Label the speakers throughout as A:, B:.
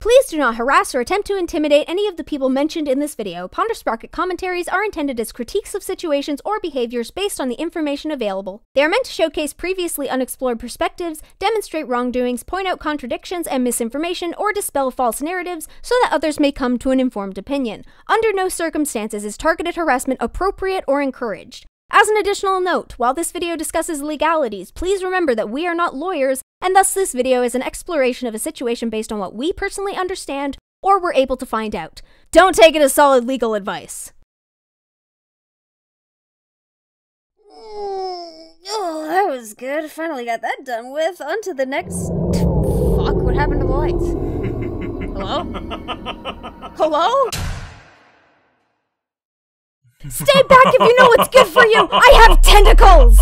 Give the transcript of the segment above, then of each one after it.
A: Please do not harass or attempt to intimidate any of the people mentioned in this video. Ponder Sprocket commentaries are intended as critiques of situations or behaviors based on the information available. They are meant to showcase previously unexplored perspectives, demonstrate wrongdoings, point out contradictions and misinformation, or dispel false narratives so that others may come to an informed opinion. Under no circumstances is targeted harassment appropriate or encouraged. As an additional note, while this video discusses legalities, please remember that we are not lawyers, and thus this video is an exploration of a situation based on what we personally understand or were able to find out. Don't take it as solid legal advice.
B: Mm, oh, that was good. Finally got that done with. On to the next. Fuck, what happened to the lights? Hello? Hello?
A: Stay back if you know what's good for you! I have tentacles!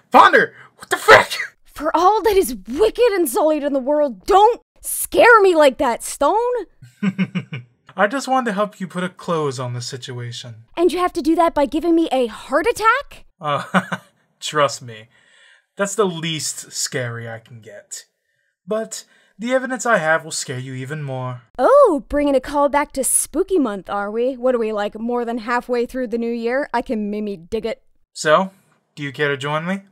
C: Ponder! What the frick?
A: For all that is wicked and sullied in the world, don't scare me like that, Stone!
C: I just wanted to help you put a close on the situation.
A: And you have to do that by giving me a heart attack?
C: Uh, trust me, that's the least scary I can get. But the evidence I have will scare you even more.
A: Oh, bringing a call back to spooky month, are we? What are we, like, more than halfway through the new year? I can mimi dig it.
C: So, do you care to join me?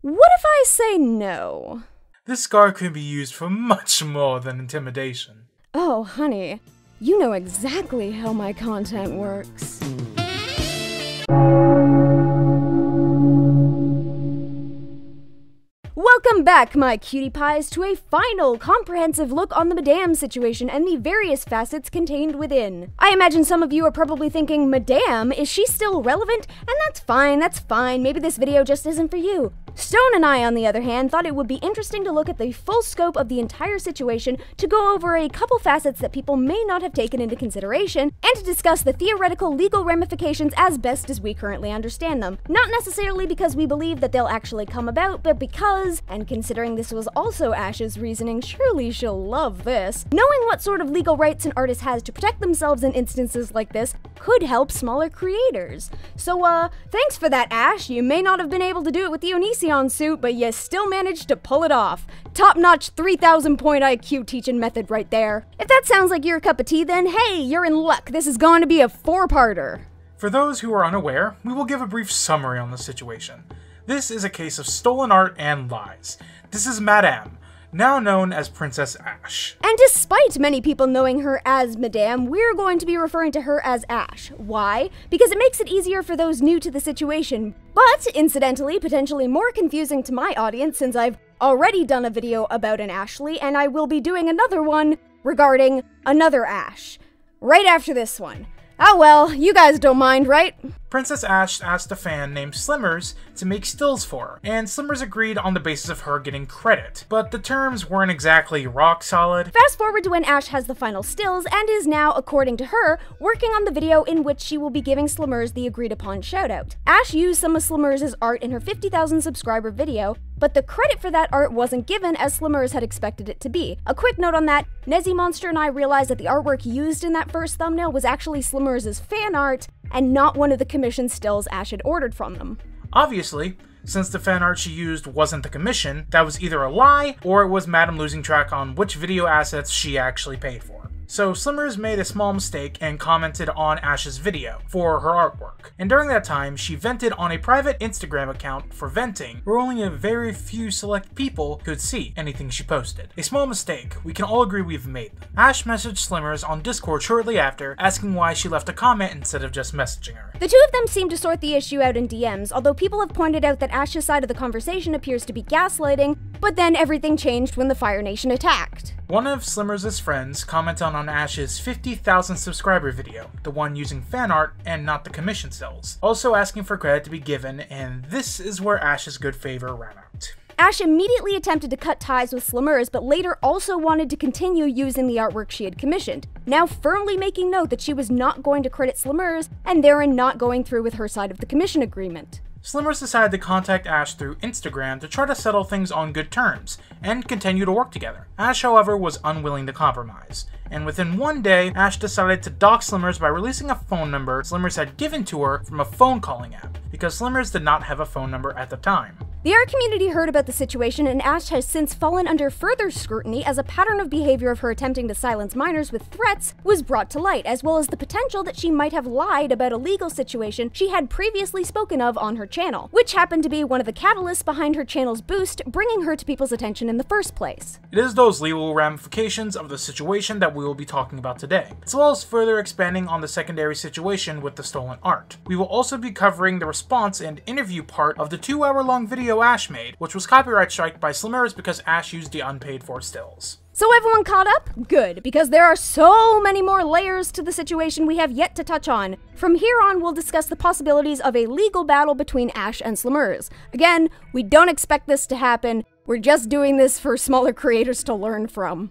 A: What if I say no?
C: This scar could be used for much more than intimidation.
A: Oh, honey, you know exactly how my content works. Welcome back, my cutie pies, to a final comprehensive look on the Madame situation and the various facets contained within. I imagine some of you are probably thinking, Madame, is she still relevant? And that's fine, that's fine, maybe this video just isn't for you. Stone and I, on the other hand, thought it would be interesting to look at the full scope of the entire situation, to go over a couple facets that people may not have taken into consideration, and to discuss the theoretical legal ramifications as best as we currently understand them. Not necessarily because we believe that they'll actually come about, but because, and considering this was also Ash's reasoning, surely she'll love this, knowing what sort of legal rights an artist has to protect themselves in instances like this could help smaller creators. So, uh, thanks for that, Ash. You may not have been able to do it with the Onision suit, but you still managed to pull it off. Top notch 3000 point IQ teaching method right there. If that sounds like your cup of tea, then hey, you're in luck. This is going to be a four parter.
C: For those who are unaware, we will give a brief summary on the situation. This is a case of stolen art and lies. This is Madame, now known as Princess Ash.
A: And despite many people knowing her as Madame, we're going to be referring to her as Ash. Why? Because it makes it easier for those new to the situation, but incidentally, potentially more confusing to my audience since I've already done a video about an Ashley, and I will be doing another one regarding another Ash. Right after this one. Oh well, you guys don't mind, right?
C: Princess Ash asked a fan named Slimmers to make stills for her, and Slimmers agreed on the basis of her getting credit, but the terms weren't exactly rock solid.
A: Fast forward to when Ash has the final stills and is now, according to her, working on the video in which she will be giving Slimmers the agreed upon shoutout. Ash used some of Slimmers' art in her 50,000 subscriber video, but the credit for that art wasn't given as Slimmers had expected it to be. A quick note on that, Nezzy Monster and I realized that the artwork used in that first thumbnail was actually Slimmers' fan art, and not one of the commissioned stills Ash had ordered from them.
C: Obviously, since the fan art she used wasn't the commission, that was either a lie or it was Madame losing track on which video assets she actually paid for. So Slimmers made a small mistake and commented on Ash's video for her artwork. And during that time, she vented on a private Instagram account for venting, where only a very few select people could see anything she posted. A small mistake, we can all agree we've made. Ash messaged Slimmers on Discord shortly after, asking why she left a comment instead of just messaging her.
A: The two of them seem to sort the issue out in DMs, although people have pointed out that Ash's side of the conversation appears to be gaslighting, but then everything changed when the Fire Nation attacked.
C: One of Slimmers' friends commented on Ash's 50,000 subscriber video, the one using fan art and not the commission sales, also asking for credit to be given, and this is where Ash's good favor ran out.
A: Ash immediately attempted to cut ties with Slimmers, but later also wanted to continue using the artwork she had commissioned, now firmly making note that she was not going to credit Slimmers and therein not going through with her side of the commission agreement.
C: Slimmers decided to contact Ash through Instagram to try to settle things on good terms and continue to work together. Ash, however, was unwilling to compromise, and within one day, Ash decided to dox Slimmers by releasing a phone number Slimmers had given to her from a phone calling app, because Slimmers did not have a phone number at the time.
A: The art community heard about the situation, and Ash has since fallen under further scrutiny as a pattern of behavior of her attempting to silence minors with threats was brought to light, as well as the potential that she might have lied about a legal situation she had previously spoken of on her channel, which happened to be one of the catalysts behind her channel's boost, bringing her to people's attention in the first place.
C: It is those legal ramifications of the situation that we will be talking about today, as well as further expanding on the secondary situation with the stolen art. We will also be covering the response and interview part of the two hour long video video Ash made, which was copyright strike by Slimmers because Ash used the unpaid for stills.
A: So everyone caught up? Good, because there are so many more layers to the situation we have yet to touch on. From here on, we'll discuss the possibilities of a legal battle between Ash and Slimmers. Again, we don't expect this to happen. We're just doing this for smaller creators to learn from.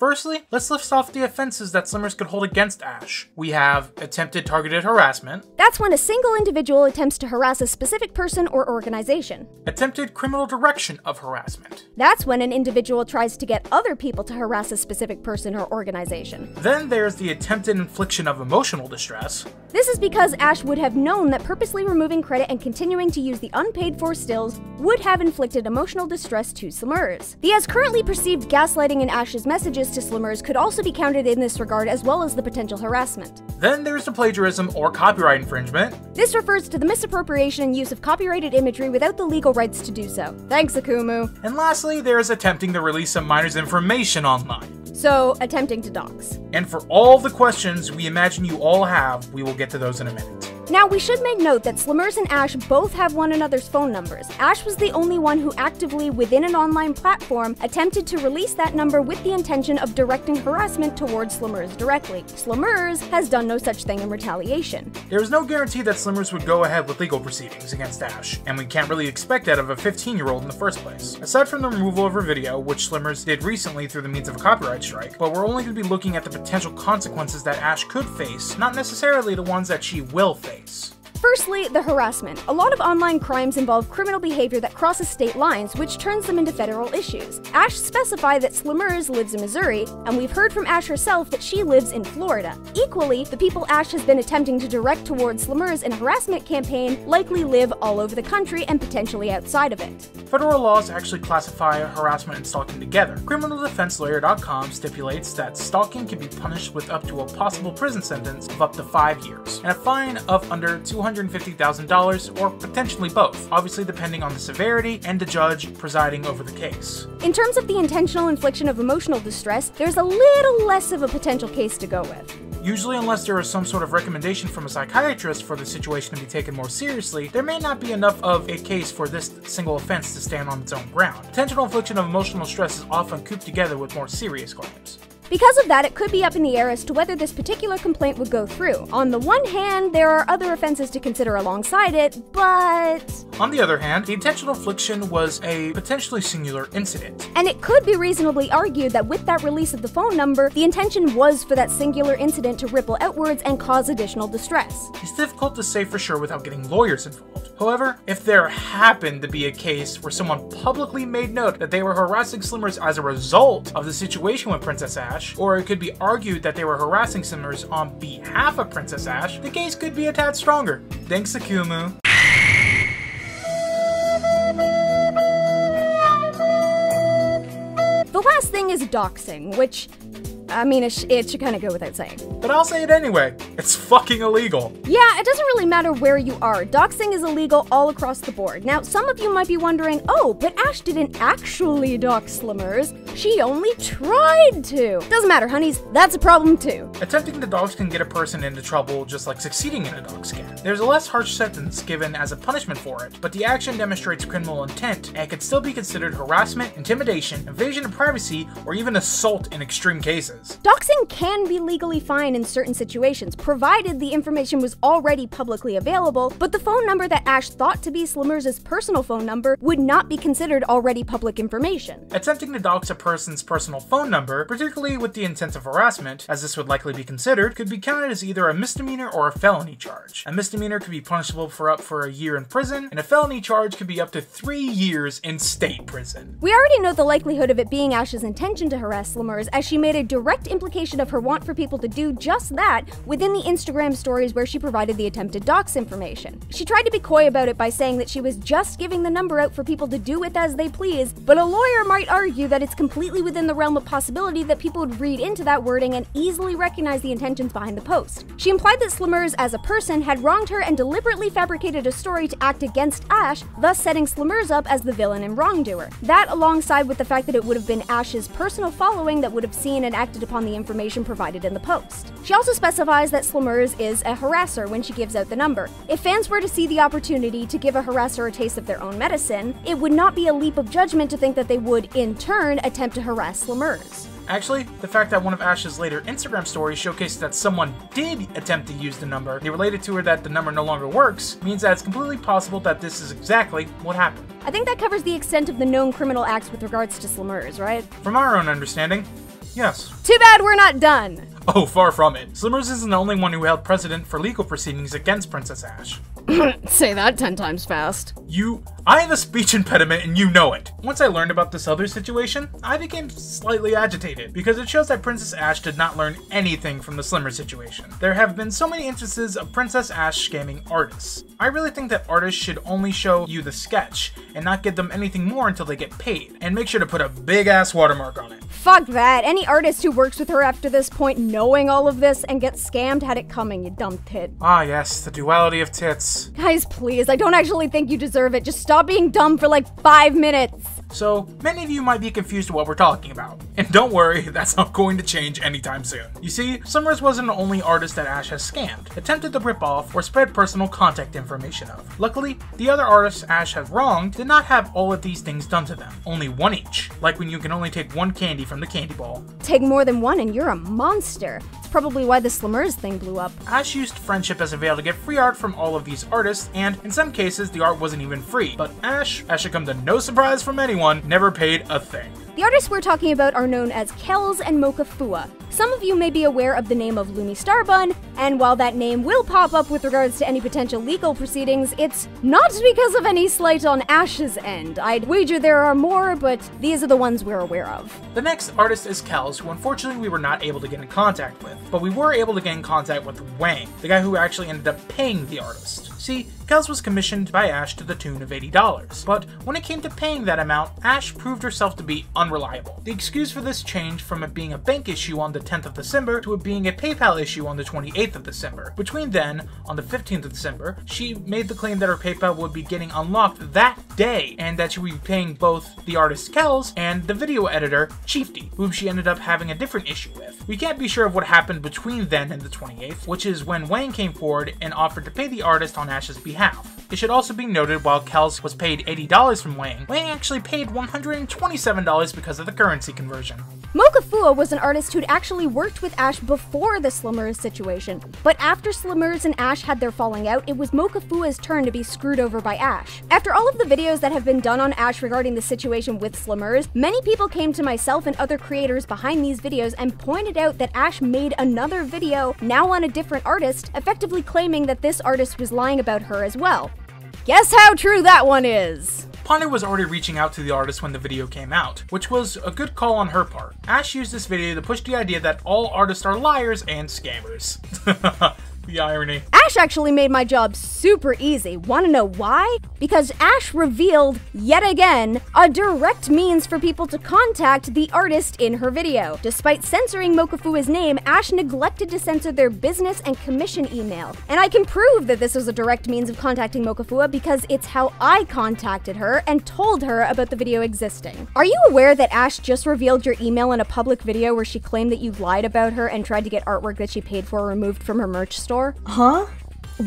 C: Firstly, let's list off the offenses that Slimmers could hold against Ash. We have attempted targeted harassment.
A: That's when a single individual attempts to harass a specific person or organization.
C: Attempted criminal direction of harassment.
A: That's when an individual tries to get other people to harass a specific person or organization.
C: Then there's the attempted infliction of emotional distress.
A: This is because Ash would have known that purposely removing credit and continuing to use the unpaid for stills would have inflicted emotional distress to Slimmers. The as currently perceived gaslighting in Ash's messages to Slimmers could also be counted in this regard as well as the potential harassment.
C: Then there's the plagiarism or copyright infringement.
A: This refers to the misappropriation and use of copyrighted imagery without the legal rights to do so. Thanks, Akumu.
C: And lastly, there's attempting to release of minors' information online.
A: So, attempting to dox.
C: And for all the questions we imagine you all have, we will get to those in a minute.
A: Now, we should make note that Slimmers and Ash both have one another's phone numbers. Ash was the only one who actively, within an online platform, attempted to release that number with the intention of directing harassment towards Slimmers directly. Slimmers has done no such thing in retaliation.
C: There is no guarantee that Slimmers would go ahead with legal proceedings against Ash, and we can't really expect that of a 15 year old in the first place. Aside from the removal of her video, which Slimmers did recently through the means of a copyright strike, but we're only going to be looking at the potential consequences that Ash could face, not necessarily the ones that she will face days.
A: Firstly, the harassment. A lot of online crimes involve criminal behavior that crosses state lines, which turns them into federal issues. Ash specified that Slimmers lives in Missouri, and we've heard from Ash herself that she lives in Florida. Equally, the people Ash has been attempting to direct towards Slimmers in a harassment campaign likely live all over the country and potentially outside of it.
C: Federal laws actually classify harassment and stalking together. CriminalDefenseLawyer.com stipulates that stalking can be punished with up to a possible prison sentence of up to five years, and a fine of under 200 $250,000 or potentially both, obviously depending on the severity and the judge presiding over the case.
A: In terms of the intentional infliction of emotional distress, there's a little less of a potential case to go with.
C: Usually, unless there is some sort of recommendation from a psychiatrist for the situation to be taken more seriously, there may not be enough of a case for this single offense to stand on its own ground. Intentional infliction of emotional stress is often cooped together with more serious claims.
A: Because of that, it could be up in the air as to whether this particular complaint would go through. On the one hand, there are other offenses to consider alongside it, but.
C: On the other hand, the intentional affliction was a potentially singular incident.
A: And it could be reasonably argued that with that release of the phone number, the intention was for that singular incident to ripple outwards and cause additional distress.
C: It's difficult to say for sure without getting lawyers involved. However, if there happened to be a case where someone publicly made note that they were harassing Slimmers as a result of the situation with Princess Ash, or it could be argued that they were harassing Slimmers on behalf of Princess Ash, the case could be a tad stronger. Thanks, Akumu.
A: The last thing is doxing, which I mean, it, sh it should kind of go without saying.
C: But I'll say it anyway. It's fucking illegal.
A: Yeah, it doesn't really matter where you are. Doxing is illegal all across the board. Now, some of you might be wondering, oh, but Ash didn't actually dox Slimmers. She only tried to. Doesn't matter, honeys. That's a problem too.
C: Attempting to dox can get a person into trouble just like succeeding in a dox can. There's a less harsh sentence given as a punishment for it, but the action demonstrates criminal intent and could still be considered harassment, intimidation, invasion of privacy, or even assault in extreme cases.
A: Doxing can be legally fine in certain situations, provided the information was already publicly available, but the phone number that Ash thought to be Slimmers' personal phone number would not be considered already public information.
C: Attempting to dox a person's personal phone number, particularly with the intent of harassment, as this would likely be considered, could be counted as either a misdemeanor or a felony charge. A misdemeanor could be punishable for up for a year in prison, and a felony charge could be up to three years in state prison.
A: We already know the likelihood of it being Ash's intention to harass Slimmers, as she made a direct direct implication of her want for people to do just that within the Instagram stories where she provided the attempted dox information. She tried to be coy about it by saying that she was just giving the number out for people to do with as they please, but a lawyer might argue that it's completely within the realm of possibility that people would read into that wording and easily recognize the intentions behind the post. She implied that Slumers, as a person, had wronged her and deliberately fabricated a story to act against Ash, thus setting Slumers up as the villain and wrongdoer. That, alongside with the fact that it would have been Ash's personal following that would have seen and acted upon the information provided in the post. She also specifies that Slumers is a harasser when she gives out the number. If fans were to see the opportunity to give a harasser a taste of their own medicine, it would not be a leap of judgment to think that they would, in turn, attempt to harass Slumers.
C: Actually, the fact that one of Ash's later Instagram stories showcased that someone did attempt to use the number, they related to her that the number no longer works, means that it's completely possible that this is exactly what happened.
A: I think that covers the extent of the known criminal acts with regards to Slumers, right?
C: From our own understanding, yes.
A: Too bad we're not done!
C: Oh, far from it. Slimmers isn't the only one who held precedent for legal proceedings against Princess Ash.
A: Say that ten times fast.
C: You. I have a speech impediment and you know it. Once I learned about this other situation, I became slightly agitated because it shows that Princess Ash did not learn anything from the Slimmer situation. There have been so many instances of Princess Ash scamming artists. I really think that artists should only show you the sketch and not give them anything more until they get paid, and make sure to put a big ass watermark on it.
A: Fuck that. Any artist who works with her after this point, knowing all of this and get scammed, had it coming, you dumb tit.
C: Ah, yes, the duality of tits.
A: Guys, please, I don't actually think you deserve it. Just stop being dumb for like five minutes.
C: So, many of you might be confused what we're talking about. And don't worry, that's not going to change anytime soon. You see, Slimmers wasn't the only artist that Ash has scammed, attempted to rip off, or spread personal contact information of. Luckily, the other artists Ash has wronged did not have all of these things done to them, only one each, like when you can only take one candy from the candy ball.
A: Take more than one and you're a monster. Probably why the Slimmers thing blew up.
C: Ash used friendship as a veil to get free art from all of these artists, and in some cases, the art wasn't even free. But Ash, as should come to no surprise from anyone, never paid a thing.
A: The artists we're talking about are known as Kells and Mokafua. Some of you may be aware of the name of Lumi Starbun, and while that name will pop up with regards to any potential legal proceedings, it's not because of any slight on Ash's end. I'd wager there are more, but these are the ones we're aware of.
C: The next artist is Kells, who unfortunately we were not able to get in contact with, but we were able to get in contact with Wang, the guy who actually ended up paying the artist. See, Kells was commissioned by Ash to the tune of $80, but when it came to paying that amount, Ash proved herself to be unreliable. The excuse for this changed from it being a bank issue on the 10th of December to it being a PayPal issue on the 28th of December. Between then, on the 15th of December, she made the claim that her PayPal would be getting unlocked that day and that she would be paying both the artist Kells and the video editor Chiefty, whom she ended up having a different issue with. We can't be sure of what happened between then and the 28th, which is when Wang came forward and offered to pay the artist on Ash's behalf half. It should also be noted while Kells was paid $80 from Wang, Wang actually paid $127 because of the currency conversion.
A: Mokafua was an artist who'd actually worked with Ash before the Slimmers situation, but after Slimmers and Ash had their falling out, it was Mokafua's turn to be screwed over by Ash. After all of the videos that have been done on Ash regarding the situation with Slimmers, many people came to myself and other creators behind these videos and pointed out that Ash made another video, now on a different artist, effectively claiming that this artist was lying about her as well. Guess how true that one is?
C: Ponder was already reaching out to the artist when the video came out, which was a good call on her part. Ash used this video to push the idea that all artists are liars and scammers. the irony.
A: Ash actually made my job super easy. Want to know why? Because Ash revealed, yet again, a direct means for people to contact the artist in her video. Despite censoring Mokafua's name, Ash neglected to censor their business and commission email. And I can prove that this was a direct means of contacting Mokafua because it's how I contacted her and told her about the video existing. Are you aware that Ash just revealed your email in a public video where she claimed that you lied about her and tried to get artwork that she paid for removed from her merch store?
D: Huh?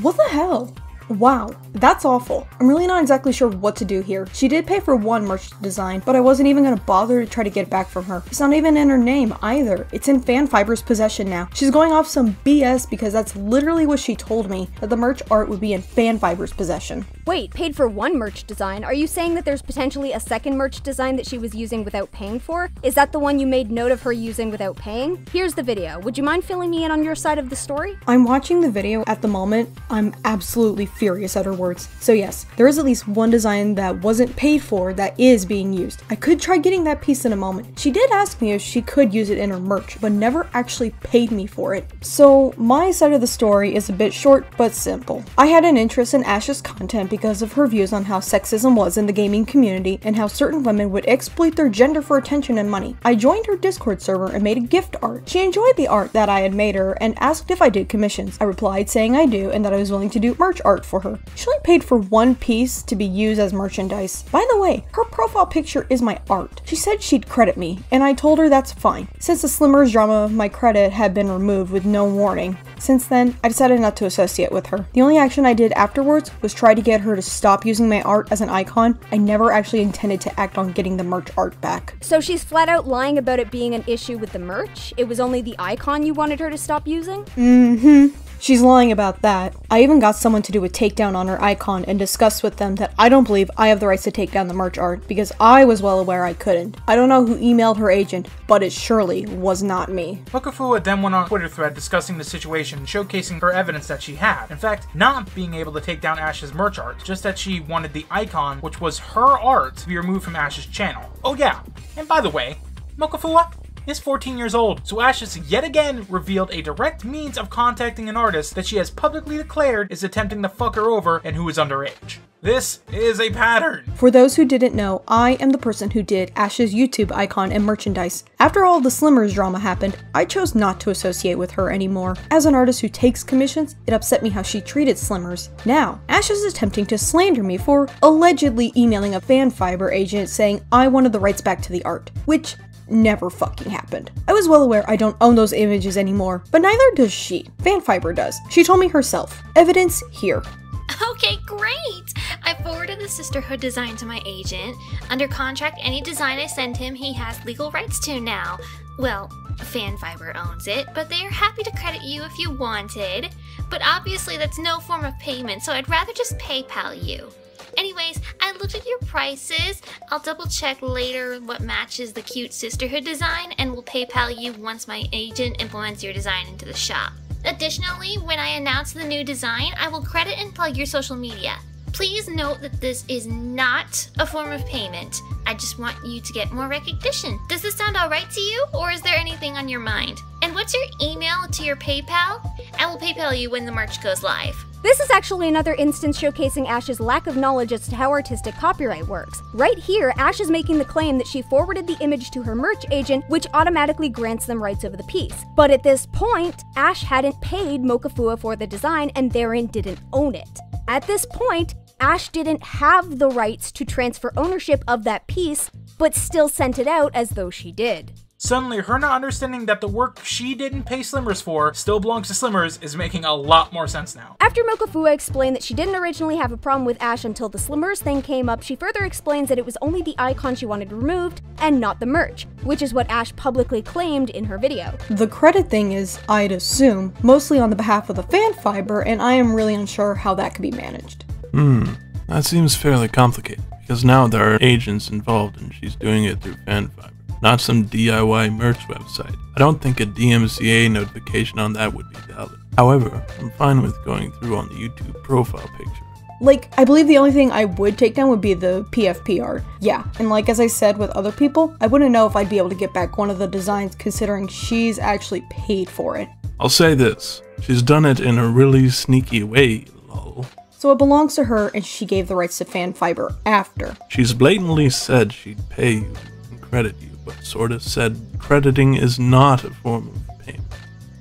D: What the hell? Wow, that's awful. I'm really not exactly sure what to do here. She did pay for one merch design, but I wasn't even gonna bother to try to get it back from her. It's not even in her name either. It's in Fan Fiber's possession now. She's going off some BS because that's literally what she told me, that the merch art would be in Fan Fiber's possession.
A: Wait, paid for one merch design? Are you saying that there's potentially a second merch design that she was using without paying for? Is that the one you made note of her using without paying? Here's the video. Would you mind filling me in on your side of the story?
D: I'm watching the video at the moment. I'm absolutely furious at her words. So yes, there is at least one design that wasn't paid for that is being used. I could try getting that piece in a moment. She did ask me if she could use it in her merch, but never actually paid me for it. So my side of the story is a bit short but simple. I had an interest in Ash's content because of her views on how sexism was in the gaming community and how certain women would exploit their gender for attention and money. I joined her Discord server and made a gift art. She enjoyed the art that I had made her and asked if I did commissions. I replied saying I do and that I was willing to do merch art for her. She only paid for one piece to be used as merchandise. By the way, her profile picture is my art. She said she'd credit me, and I told her that's fine. Since the Slimmers drama, my credit had been removed with no warning. Since then, I decided not to associate with her. The only action I did afterwards was try to get her to stop using my art as an icon. I never actually intended to act on getting the merch art back.
A: So she's flat out lying about it being an issue with the merch? It was only the icon you wanted her to stop using?
D: Mm hmm. She's lying about that. I even got someone to do a takedown on her icon and discuss with them that I don't believe I have the rights to take down the merch art because I was well aware I couldn't. I don't know who emailed her agent, but it surely was not me.
C: Mokafua then went on a Twitter thread discussing the situation showcasing her evidence that she had. In fact, not being able to take down Ash's merch art, just that she wanted the icon, which was her art, to be removed from Ash's channel. Oh yeah, and by the way, Mokafua, is 14 years old, so Ash's yet again revealed a direct means of contacting an artist that she has publicly declared is attempting to fuck her over and who is underage. This is a pattern.
D: For those who didn't know, I am the person who did Ash's YouTube icon and merchandise. After all the Slimmers drama happened, I chose not to associate with her anymore. As an artist who takes commissions, it upset me how she treated Slimmers. Now, Ash is attempting to slander me for allegedly emailing a fan fiber agent saying I wanted the rights back to the art, which never fucking happened. I was well aware I don't own those images anymore, but neither does she. Fanfiber does. She told me herself. Evidence here.
E: Okay, great! I forwarded the Sisterhood design to my agent. Under contract, any design I send him, he has legal rights to now. Well, Fanfiber owns it, but they are happy to credit you if you wanted. But obviously, that's no form of payment, so I'd rather just PayPal you. Anyways, I looked at your prices. I'll double check later what matches the cute sisterhood design and will PayPal you once my agent implements your design into the shop. Additionally, when I announce the new design, I will credit and plug your social media. Please note that this is not a form of payment. I just want you to get more recognition. Does this sound alright to you, or is there anything on your mind? And what's your email to your PayPal? I will PayPal you when the merch goes live.
A: This is actually another instance showcasing Ash's lack of knowledge as to how artistic copyright works. Right here, Ash is making the claim that she forwarded the image to her merch agent, which automatically grants them rights over the piece. But at this point, Ash hadn't paid Mokafua for the design and therein didn't own it. At this point, Ash didn't have the rights to transfer ownership of that piece, but still sent it out as though she did.
C: Suddenly, her not understanding that the work she didn't pay Slimmers for still belongs to Slimmers is making a lot more sense now.
A: After Mokafua explained that she didn't originally have a problem with Ash until the Slimmers thing came up, she further explains that it was only the icon she wanted removed and not the merch, which is what Ash publicly claimed in her video.
D: The credit thing is, I'd assume, mostly on the behalf of the fan fiber, and I am really unsure how that could be managed.
F: Hmm, that seems fairly complicated, because now there are agents involved and she's doing it through FanFiber not some DIY merch website. I don't think a DMCA notification on that would be valid. However, I'm fine with going through on the YouTube profile picture.
D: Like, I believe the only thing I would take down would be the PFP art. Yeah, and like as I said with other people, I wouldn't know if I'd be able to get back one of the designs considering she's actually paid for it.
F: I'll say this she's done it in a really sneaky way, lol.
D: So it belongs to her and she gave the rights to fan fiber after.
F: She's blatantly said she'd pay you and credit you but sort of said crediting is not a form of payment.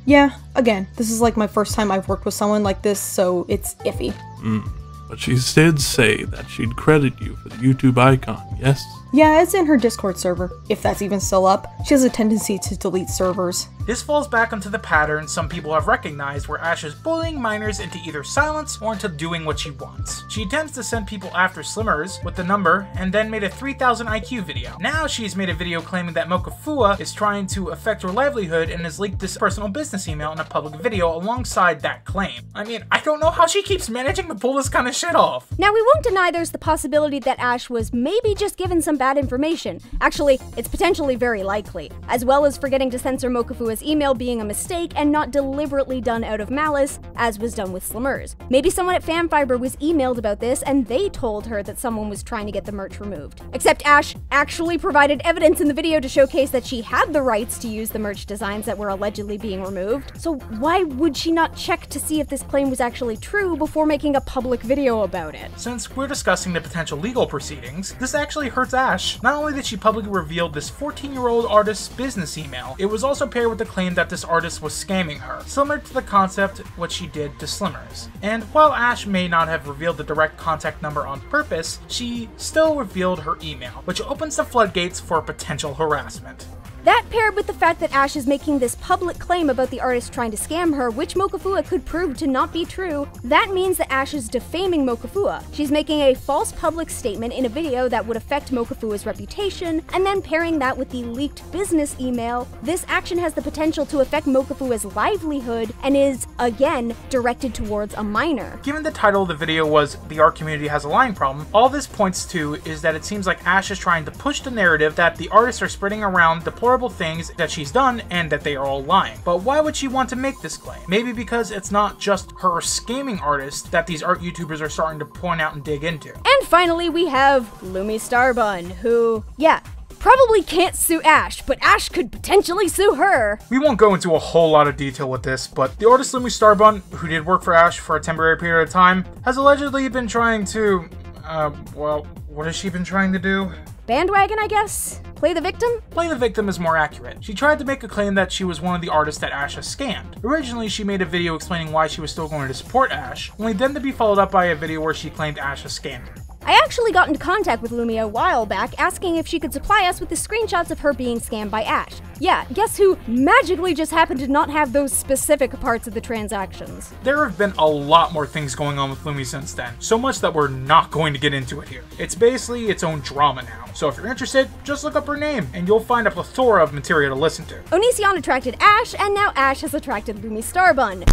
D: Yeah, again, this is like my first time I've worked with someone like this, so it's iffy.
F: Mm. But she did say that she'd credit you for the YouTube icon, yes?
D: Yeah, it's in her Discord server, if that's even still up. She has a tendency to delete servers.
C: This falls back into the pattern some people have recognized where Ash is bullying minors into either silence or into doing what she wants. She tends to send people after Slimmers with the number and then made a 3000 IQ video. Now she's made a video claiming that Mokafua is trying to affect her livelihood and has leaked this personal business email in a public video alongside that claim. I mean, I don't know how she keeps managing to pull this kind of shit off.
A: Now we won't deny there's the possibility that Ash was maybe just given some bad information. Actually, it's potentially very likely. As well as forgetting to censor Mokafua Mokufua's email being a mistake and not deliberately done out of malice, as was done with Slimmers. Maybe someone at Fanfiber was emailed about this and they told her that someone was trying to get the merch removed. Except Ash actually provided evidence in the video to showcase that she had the rights to use the merch designs that were allegedly being removed. So why would she not check to see if this claim was actually true before making a public video about it?
C: Since we're discussing the potential legal proceedings, this actually hurts Ash. Not only did she publicly reveal this 14 year old artist's business email, it was also paired with the claim that this artist was scamming her, similar to the concept what she did to Slimmers. And while Ash may not have revealed the direct contact number on purpose, she still revealed her email, which opens the floodgates for potential harassment.
A: That paired with the fact that Ash is making this public claim about the artist trying to scam her, which Mokufua could prove to not be true, that means that Ash is defaming Mokufua. She's making a false public statement in a video that would affect Mokufua's reputation, and then pairing that with the leaked business email, this action has the potential to affect Mokufua's livelihood and is, again, directed towards a minor.
C: Given the title of the video was The Art Community Has a Lying Problem, all this points to is that it seems like Ash is trying to push the narrative that the artists are spreading around deplorable things that she's done and that they are all lying. But why would she want to make this claim? Maybe because it's not just her scamming artist that these art YouTubers are starting to point out and dig into.
A: And finally, we have Lumi Starbun, who, yeah, probably can't sue Ash, but Ash could potentially sue her.
C: We won't go into a whole lot of detail with this, but the artist Lumi Starbun, who did work for Ash for a temporary period of time, has allegedly been trying to, uh, well, what has she been trying to do?
A: Bandwagon, I guess? Play the victim?
C: Play the victim is more accurate. She tried to make a claim that she was one of the artists that Ash has scammed. Originally, she made a video explaining why she was still going to support Ash, only then to be followed up by a video where she claimed Ash has scammed her.
A: I actually got into contact with Lumia a while back asking if she could supply us with the screenshots of her being scammed by Ash. Yeah, guess who magically just happened to not have those specific parts of the transactions?
C: There have been a lot more things going on with Lumi since then, so much that we're not going to get into it here. It's basically its own drama now, so if you're interested, just look up her name, and you'll find a plethora of material to listen to.
A: Onision attracted Ash, and now Ash has attracted Lumi Starbun.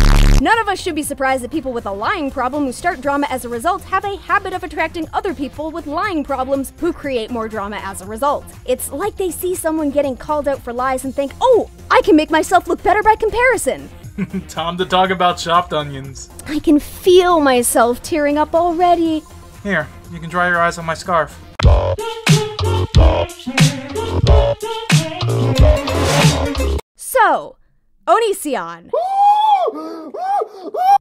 A: None of us should be surprised that people with a lying problem who start drama as a result have a habit of attracting other people with lying problems who create more drama as a result. It's like they see someone getting called out for lies and think, oh, I can make myself look better by comparison.
C: Time to talk about chopped onions.
A: I can feel myself tearing up already.
C: Here, you can dry your eyes on my scarf.
A: So, Onision.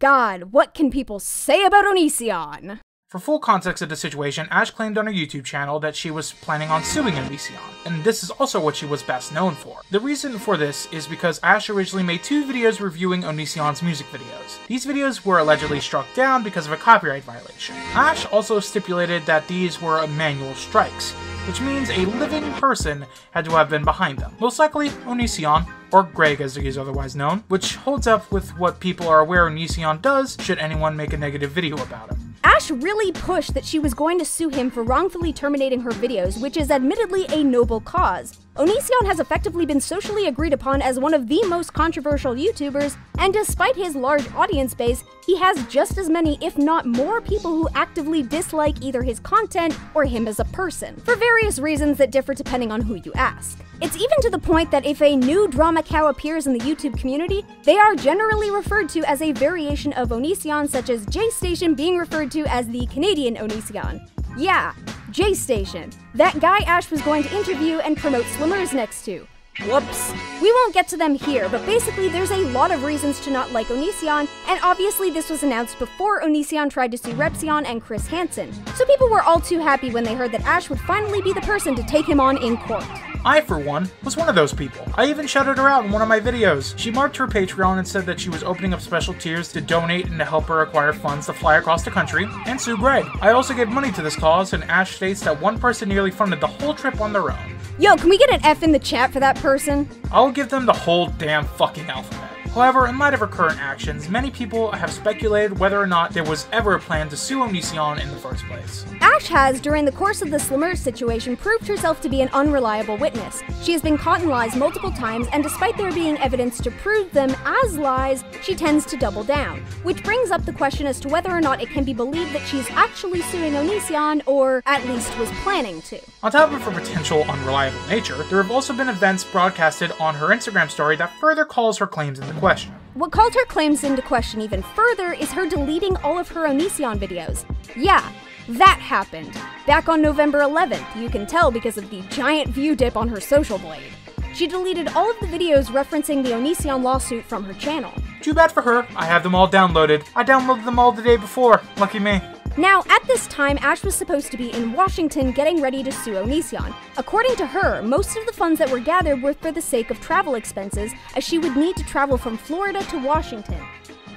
A: God, what can people say about Onision?
C: For full context of the situation, Ash claimed on her YouTube channel that she was planning on suing Onision, and this is also what she was best known for. The reason for this is because Ash originally made two videos reviewing Onision's music videos. These videos were allegedly struck down because of a copyright violation. Ash also stipulated that these were manual strikes, which means a living person had to have been behind them. Most likely Onision, or Greg as he is otherwise known, which holds up with what people are aware Onision does should anyone make a negative video about him.
A: Ash really pushed that she was going to sue him for wrongfully terminating her videos, which is admittedly a noble cause. Onision has effectively been socially agreed upon as one of the most controversial YouTubers, and despite his large audience base, he has just as many, if not more, people who actively dislike either his content or him as a person, for various reasons that differ depending on who you ask. It's even to the point that if a new drama cow appears in the YouTube community, they are generally referred to as a variation of Onision, such as J Station being referred to as the Canadian Onision. Yeah, J Station. That guy Ash was going to interview and promote Next to. Whoops. We won't get to them here, but basically there's a lot of reasons to not like Onision, and obviously this was announced before Onision tried to sue Repzion and Chris Hansen. So people were all too happy when they heard that Ash would finally be the person to take him on in court.
C: I, for one, was one of those people. I even shouted her out in one of my videos. She marked her Patreon and said that she was opening up special tiers to donate and to help her acquire funds to fly across the country and sue Greg. I also gave money to this cause, and Ash states that one person nearly funded the whole trip on their own.
A: Yo, can we get an F in the chat for that person?
C: I'll give them the whole damn fucking alphabet. However, in light of her current actions, many people have speculated whether or not there was ever a plan to sue Onision in the first place.
A: Ash has, during the course of the Slimmers situation, proved herself to be an unreliable witness. She has been caught in lies multiple times, and despite there being evidence to prove them as lies, she tends to double down. Which brings up the question as to whether or not it can be believed that she's actually suing Onision, or at least was planning to.
C: On top of her potential unreliable nature, there have also been events broadcasted on her Instagram story that further calls her claims into question.
A: What called her claims into question even further is her deleting all of her Onision videos. Yeah, that happened. Back on November 11th, you can tell because of the giant view dip on her social blade. She deleted all of the videos referencing the Onision lawsuit from her channel.
C: Too bad for her, I have them all downloaded. I downloaded them all the day before. Lucky me.
A: Now, at this time, Ash was supposed to be in Washington getting ready to sue Onision. According to her, most of the funds that were gathered were for the sake of travel expenses, as she would need to travel from Florida to Washington.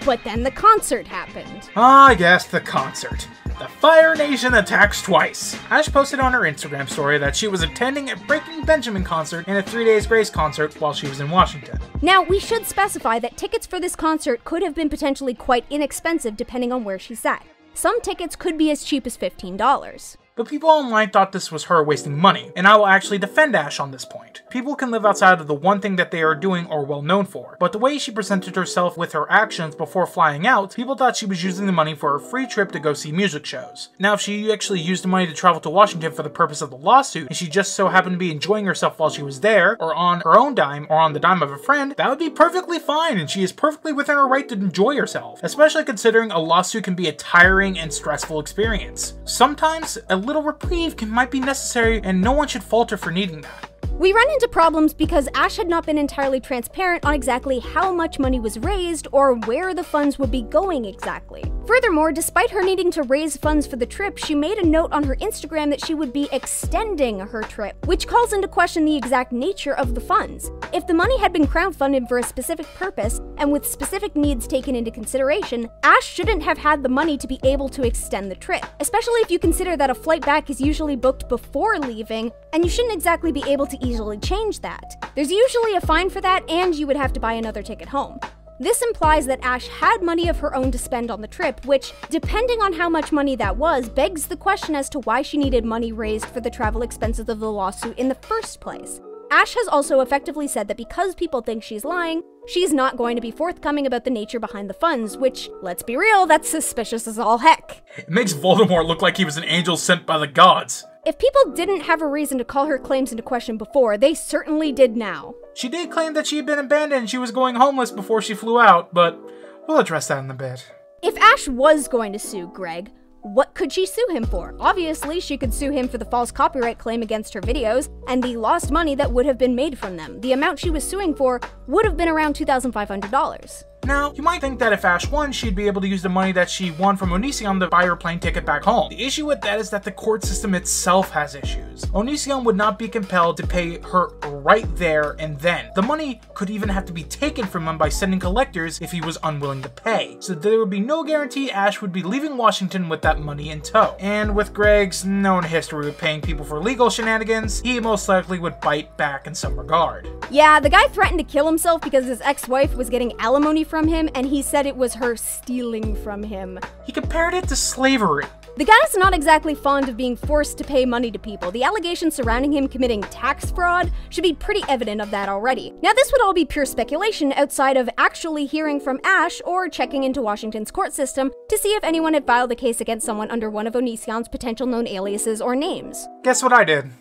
A: But then the concert happened.
C: Ah, yes, the concert. The Fire Nation attacks twice. Ash posted on her Instagram story that she was attending a Breaking Benjamin concert and a Three Days Grace concert while she was in Washington.
A: Now, we should specify that tickets for this concert could have been potentially quite inexpensive depending on where she sat. Some tickets could be as cheap as $15.
C: But people online thought this was her wasting money, and I will actually defend Ash on this point. People can live outside of the one thing that they are doing or well known for, but the way she presented herself with her actions before flying out, people thought she was using the money for a free trip to go see music shows. Now, if she actually used the money to travel to Washington for the purpose of the lawsuit, and she just so happened to be enjoying herself while she was there, or on her own dime, or on the dime of a friend, that would be perfectly fine, and she is perfectly within her right to enjoy herself, especially considering a lawsuit can be a tiring and stressful experience. Sometimes, little reprieve can might be necessary, and no one should falter for needing that.
A: We run into problems because Ash had not been entirely transparent on exactly how much money was raised or where the funds would be going exactly. Furthermore, despite her needing to raise funds for the trip, she made a note on her Instagram that she would be extending her trip, which calls into question the exact nature of the funds. If the money had been crowdfunded for a specific purpose and with specific needs taken into consideration, Ash shouldn't have had the money to be able to extend the trip, especially if you consider that a flight back is usually booked before leaving, and you shouldn't exactly be able to easily change that. There's usually a fine for that, and you would have to buy another ticket home. This implies that Ash had money of her own to spend on the trip, which, depending on how much money that was, begs the question as to why she needed money raised for the travel expenses of the lawsuit in the first place. Ash has also effectively said that because people think she's lying, she's not going to be forthcoming about the nature behind the funds, which, let's be real, that's suspicious as all heck.
C: It makes Voldemort look like he was an angel sent by the gods.
A: If people didn't have a reason to call her claims into question before, they certainly did now.
C: She did claim that she had been abandoned and she was going homeless before she flew out, but we'll address that in a bit.
A: If Ash was going to sue Greg, what could she sue him for? Obviously, she could sue him for the false copyright claim against her videos and the lost money that would have been made from them. The amount she was suing for would have been around $2,500.
C: Now, you might think that if Ash won, she'd be able to use the money that she won from Onision to buy her plane ticket back home. The issue with that is that the court system itself has issues. Onision would not be compelled to pay her right there and then. The money could even have to be taken from him by sending collectors if he was unwilling to pay. So there would be no guarantee Ash would be leaving Washington with that money in tow. And with Greg's known history with paying people for legal shenanigans, he most likely would bite back in some regard.
A: Yeah, the guy threatened to kill himself because his ex-wife was getting alimony from him, and he said it was her stealing from him.
C: He compared it to slavery.
A: The guy's not exactly fond of being forced to pay money to people. The allegations surrounding him committing tax fraud should be pretty evident of that already. Now, this would all be pure speculation outside of actually hearing from Ash or checking into Washington's court system to see if anyone had filed a case against someone under one of Onision's potential known aliases or names.
C: Guess what I did?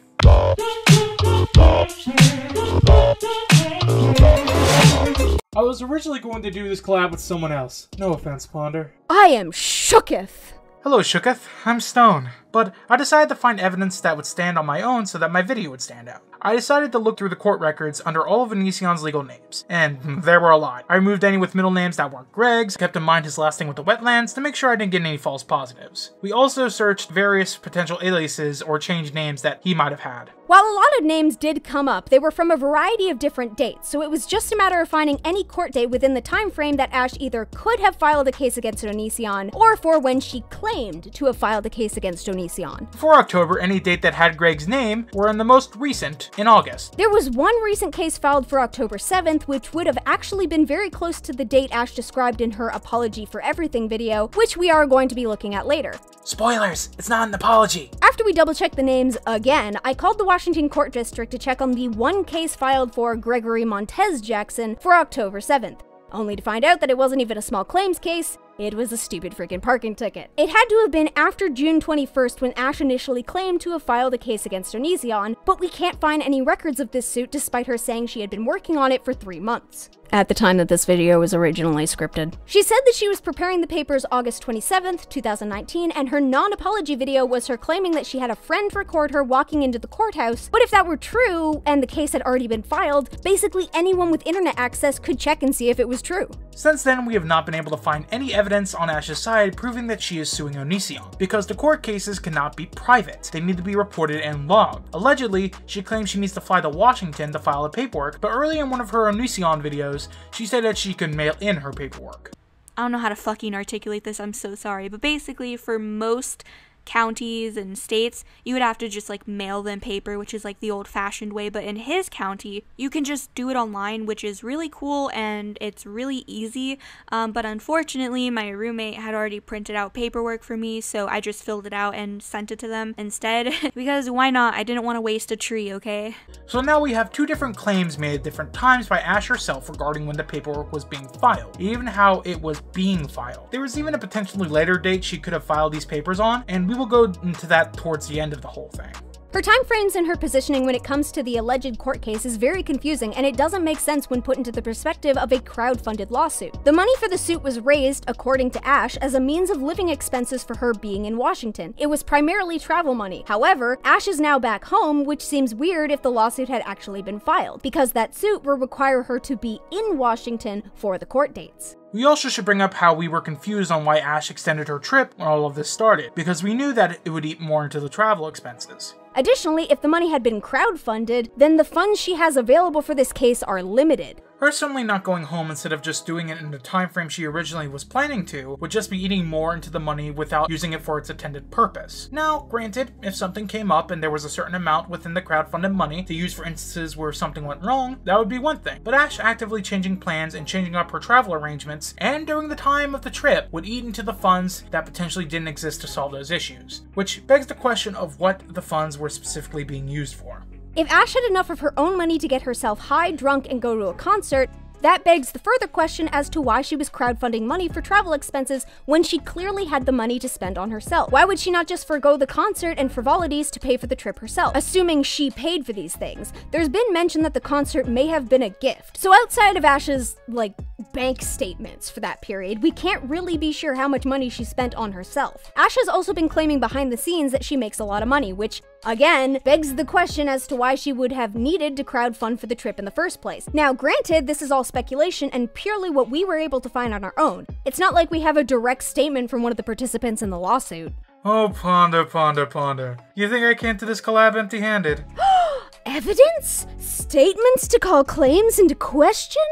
C: I was originally going to do this collab with someone else. No offense, Ponder.
A: I am shooketh.
C: Hello, Shooketh. I'm Stone. But I decided to find evidence that would stand on my own so that my video would stand out. I decided to look through the court records under all of Onision's legal names, and hmm, there were a lot. I removed any with middle names that weren't Greg's, kept in mind his last name with the wetlands to make sure I didn't get any false positives. We also searched various potential aliases or changed names that he might have had.
A: While a lot of names did come up, they were from a variety of different dates, so it was just a matter of finding any court date within the time frame that Ash either could have filed a case against Onision or for when she claimed to have filed a case against Onision.
C: Before October, any date that had Greg's name were in the most recent, in August.
A: There was one recent case filed for October 7th, which would have actually been very close to the date Ash described in her Apology for Everything video, which we are going to be looking at later.
C: Spoilers! It's not an apology!
A: After we double checked the names again, I called the Washington Court District to check on the one case filed for Gregory Montez Jackson for October 7th, only to find out that it wasn't even a small claims case, it was a stupid freaking parking ticket. It had to have been after June 21st when Ash initially claimed to have filed a case against Onision, but we can't find any records of this suit despite her saying she had been working on it for three months at the time that this video was originally scripted. She said that she was preparing the papers August 27th, 2019, and her non apology video was her claiming that she had a friend record her walking into the courthouse. But if that were true, and the case had already been filed, basically anyone with internet access could check and see if it was true.
C: Since then, we have not been able to find any evidence on Ash's side proving that she is suing Onision, because the court cases cannot be private. They need to be reported and logged. Allegedly, she claims she needs to fly to Washington to file the paperwork, but early in one of her Onision videos, she said that she could mail in her paperwork.
G: I don't know how to fucking articulate this, I'm so sorry. But basically, for most counties and states, you would have to just like mail them paper, which is like the old fashioned way. But in his county, you can just do it online, which is really cool and it's really easy. Um, but unfortunately, my roommate had already printed out paperwork for me, so I just filled it out and sent it to them instead. because why not? I didn't want to waste a tree, okay?
C: So now we have two different claims made at different times by Ash herself regarding when the paperwork was being filed, even how it was being filed. There was even a potentially later date she could have filed these papers on, and we will go into that towards the end of the whole thing.
A: Her time frames and her positioning when it comes to the alleged court case is very confusing, and it doesn't make sense when put into the perspective of a crowd-funded lawsuit. The money for the suit was raised, according to Ash, as a means of living expenses for her being in Washington. It was primarily travel money. However, Ash is now back home, which seems weird if the lawsuit had actually been filed, because that suit will require her to be in Washington for the court dates.
C: We also should bring up how we were confused on why Ash extended her trip when all of this started, because we knew that it would eat more into the travel expenses.
A: Additionally, if the money had been crowdfunded, then the funds she has available for this case are limited.
C: Suddenly not going home instead of just doing it in the time frame she originally was planning to would just be eating more into the money without using it for its intended purpose. Now, granted, if something came up and there was a certain amount within the crowdfunded money to use for instances where something went wrong, that would be one thing. But Ash actively changing plans and changing up her travel arrangements, and during the time of the trip, would eat into the funds that potentially didn't exist to solve those issues. Which begs the question of what the funds were specifically being used for.
A: If Ash had enough of her own money to get herself high, drunk, and go to a concert, that begs the further question as to why she was crowdfunding money for travel expenses when she clearly had the money to spend on herself. Why would she not just forego the concert and frivolities to pay for the trip herself, assuming she paid for these things? There's been mention that the concert may have been a gift. So outside of Ash's, like, bank statements for that period, we can't really be sure how much money she spent on herself. Ash has also been claiming behind the scenes that she makes a lot of money, which Again, begs the question as to why she would have needed to crowdfund for the trip in the first place. Now, granted, this is all speculation and purely what we were able to find on our own. It's not like we have a direct statement from one of the participants in the lawsuit.
C: Oh, ponder, ponder, ponder. You think I came to this collab empty handed?
A: Evidence? Statements to call claims into question?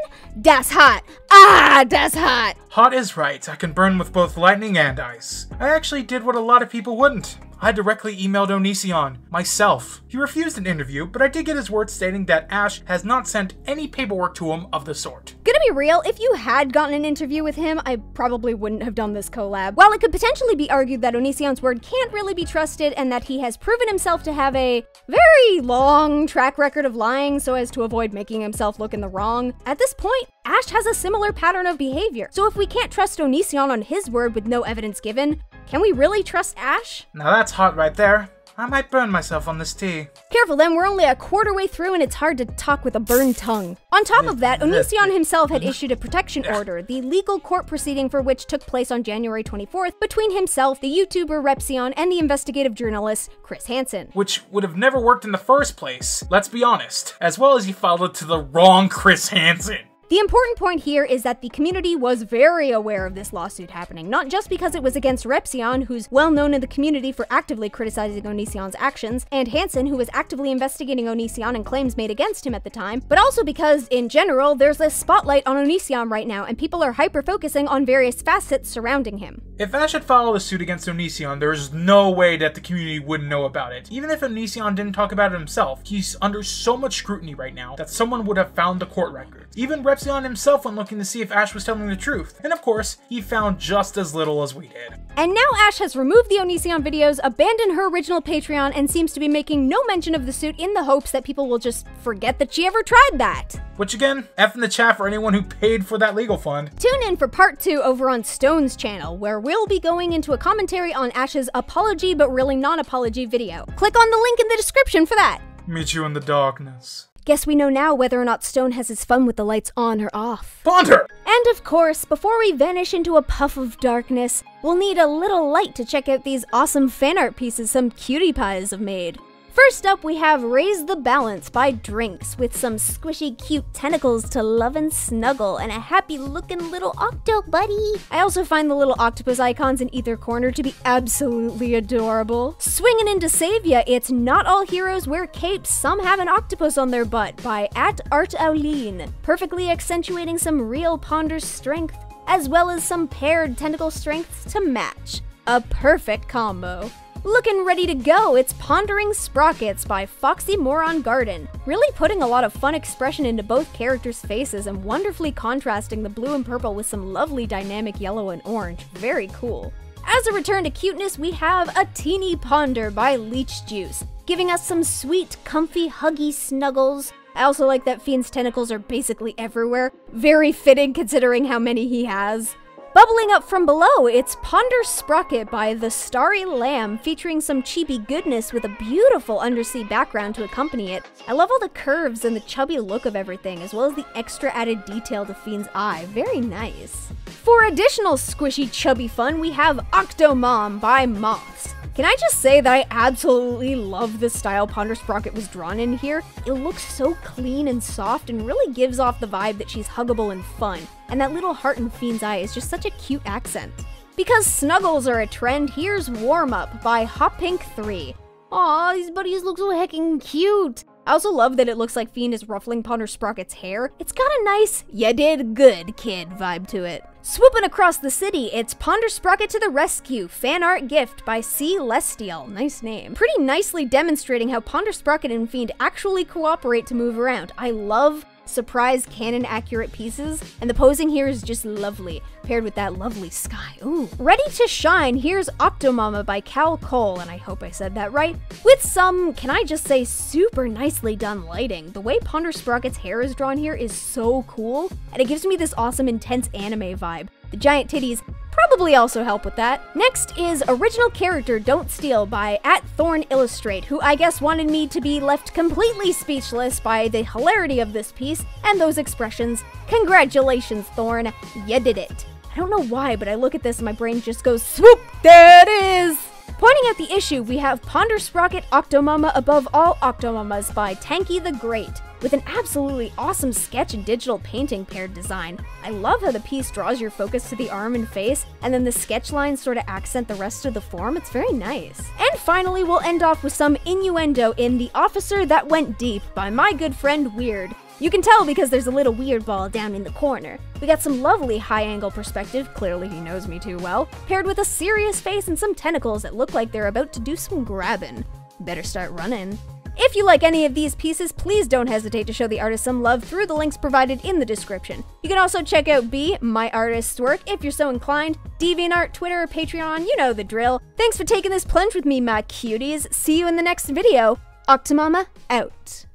A: Das hot. Ah, das hot.
C: Hot is right. I can burn with both lightning and ice. I actually did what a lot of people wouldn't. I directly emailed Onision, myself. He refused an interview, but I did get his word stating that Ash has not sent any paperwork to him of the sort.
A: Gonna be real, if you had gotten an interview with him, I probably wouldn't have done this collab. While it could potentially be argued that Onision's word can't really be trusted and that he has proven himself to have a very long track record of lying so as to avoid making himself look in the wrong, at this point, Ash has a similar pattern of behavior. So if we can't trust Onision on his word with no evidence given, can we really trust Ash?
C: Now that's hot right there. I might burn myself on this tea.
A: Careful then, we're only a quarter way through and it's hard to talk with a burned tongue. On top of that, Onision himself had issued a protection order, the legal court proceeding for which took place on January 24th between himself, the YouTuber Repzion, and the investigative journalist Chris Hansen.
C: Which would have never worked in the first place, let's be honest, as well as he filed it to the wrong Chris Hansen.
A: The important point here is that the community was very aware of this lawsuit happening, not just because it was against Repzion, who's well known in the community for actively criticizing Onision's actions, and Hansen, who was actively investigating Onision and claims made against him at the time, but also because, in general, there's a spotlight on Onision right now, and people are hyper focusing on various facets surrounding him.
C: If Ash had filed a suit against Onision, there's no way that the community wouldn't know about it. Even if Onision didn't talk about it himself, he's under so much scrutiny right now that someone would have found the court records. Even Repzion himself went looking to see if Ash was telling the truth, and of course, he found just as little as we did.
A: And now Ash has removed the Onision videos, abandoned her original Patreon, and seems to be making no mention of the suit in the hopes that people will just forget that she ever tried that.
C: Which again, F in the chat for anyone who paid for that legal fund.
A: Tune in for part two over on Stone's channel, where we'll be going into a commentary on Ash's apology but really non apology video. Click on the link in the description for that.
C: Meet you in the darkness.
A: Guess we know now whether or not Stone has his fun with the lights on or off.
C: Ponder!
A: And of course, before we vanish into a puff of darkness, we'll need a little light to check out these awesome fan art pieces some cutie pies have made. First up, we have Raise the Balance by Drinks with some squishy cute tentacles to love and snuggle and a happy looking little octo buddy. I also find the little octopus icons in either corner to be absolutely adorable. Swinging into Savia, it's Not All Heroes Wear Capes, Some Have an Octopus on Their Butt by At Art Auline, perfectly accentuating some real Ponder strength, as well as some paired tentacle strengths to match. A perfect combo. Looking ready to go, it's Pondering Sprockets by Foxy Moron Garden, really putting a lot of fun expression into both characters' faces and wonderfully contrasting the blue and purple with some lovely dynamic yellow and orange. Very cool. As a return to cuteness, we have A Teeny Ponder by Leech Juice, giving us some sweet, comfy, huggy snuggles. I also like that Fiend's tentacles are basically everywhere. Very fitting considering how many he has. Bubbling up from below, it's Ponder Sprocket by The Starry Lamb, featuring some chibi goodness with a beautiful undersea background to accompany it. I love all the curves and the chubby look of everything, as well as the extra added detail to Fiend's eye. Very nice. For additional squishy chubby fun, we have Octomom by Moths. Can I just say that I absolutely love the style Ponder Sprocket was drawn in here? It looks so clean and soft and really gives off the vibe that she's huggable and fun. And that little heart in Fiend's eye is just such a cute accent. Because snuggles are a trend, here's Warm Up by Hot Pink 3. Aw, these buddies look so heckin' cute. I also love that it looks like Fiend is ruffling Ponder Sprocket's hair. It's got a nice, you did good kid vibe to it. Swooping across the city, it's Ponder Sprocket to the Rescue, fan art gift by C. Celestial. Nice name. Pretty nicely demonstrating how Ponder Sprocket and Fiend actually cooperate to move around. I love surprise canon accurate pieces, and the posing here is just lovely, paired with that lovely sky. Ooh. Ready to shine, here's Octomama by Cal Cole, and I hope I said that right, with some, can I just say, super nicely done lighting. The way Ponder Sprocket's hair is drawn here is so cool, and it gives me this awesome intense anime vibe. The giant titties probably also help with that. Next is Original Character Don't Steal by At Thorn Illustrate, who I guess wanted me to be left completely speechless by the hilarity of this piece and those expressions. Congratulations, Thorn, you did it. I don't know why, but I look at this and my brain just goes swoop, there it is! Pointing out the issue, we have Ponder Sprocket Octomama Above All Octomamas by Tanky the Great, with an absolutely awesome sketch and digital painting paired design. I love how the piece draws your focus to the arm and face, and then the sketch lines sort of accent the rest of the form. It's very nice. And finally, we'll end off with some innuendo in The Officer That Went Deep by my good friend Weird. You can tell because there's a little weird ball down in the corner. We got some lovely high angle perspective, clearly he knows me too well, paired with a serious face and some tentacles that look like they're about to do some grabbing. Better start running. If you like any of these pieces, please don't hesitate to show the artist some love through the links provided in the description. You can also check out B, my artist's work, if you're so inclined, DeviantArt, Twitter, Patreon, you know the drill. Thanks for taking this plunge with me, my cuties. See you in the next video. Octomama, out.